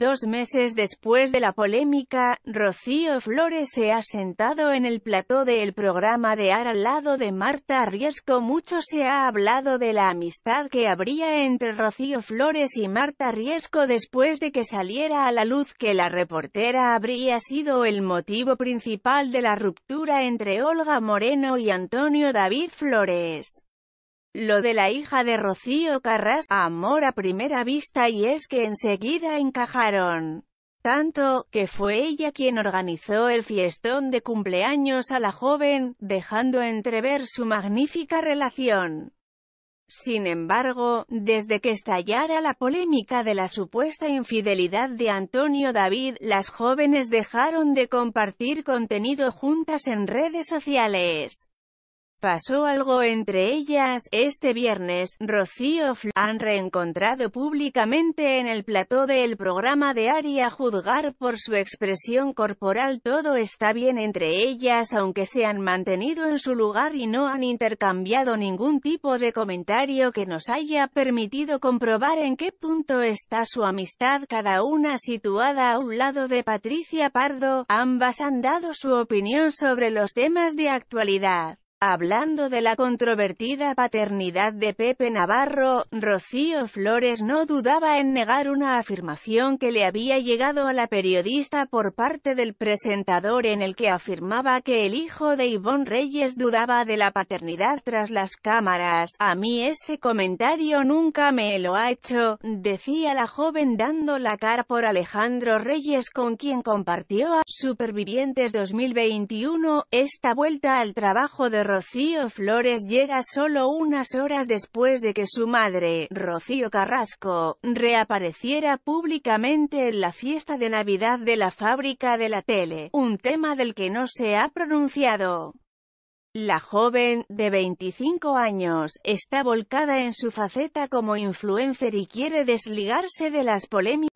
Dos meses después de la polémica, Rocío Flores se ha sentado en el plató del programa de AR al lado de Marta Riesco. Mucho se ha hablado de la amistad que habría entre Rocío Flores y Marta Riesco después de que saliera a la luz que la reportera habría sido el motivo principal de la ruptura entre Olga Moreno y Antonio David Flores. Lo de la hija de Rocío Carras, amor a primera vista y es que enseguida encajaron. Tanto, que fue ella quien organizó el fiestón de cumpleaños a la joven, dejando entrever su magnífica relación. Sin embargo, desde que estallara la polémica de la supuesta infidelidad de Antonio David, las jóvenes dejaron de compartir contenido juntas en redes sociales. Pasó algo entre ellas, este viernes, Rocío Fl han reencontrado públicamente en el plató del programa de Aria juzgar por su expresión corporal. Todo está bien entre ellas aunque se han mantenido en su lugar y no han intercambiado ningún tipo de comentario que nos haya permitido comprobar en qué punto está su amistad cada una situada a un lado de Patricia Pardo, ambas han dado su opinión sobre los temas de actualidad. Hablando de la controvertida paternidad de Pepe Navarro, Rocío Flores no dudaba en negar una afirmación que le había llegado a la periodista por parte del presentador en el que afirmaba que el hijo de Ivonne Reyes dudaba de la paternidad tras las cámaras. A mí ese comentario nunca me lo ha hecho, decía la joven dando la cara por Alejandro Reyes con quien compartió a Supervivientes 2021, esta vuelta al trabajo de Rocío Flores llega solo unas horas después de que su madre, Rocío Carrasco, reapareciera públicamente en la fiesta de Navidad de la fábrica de la tele, un tema del que no se ha pronunciado. La joven, de 25 años, está volcada en su faceta como influencer y quiere desligarse de las polémicas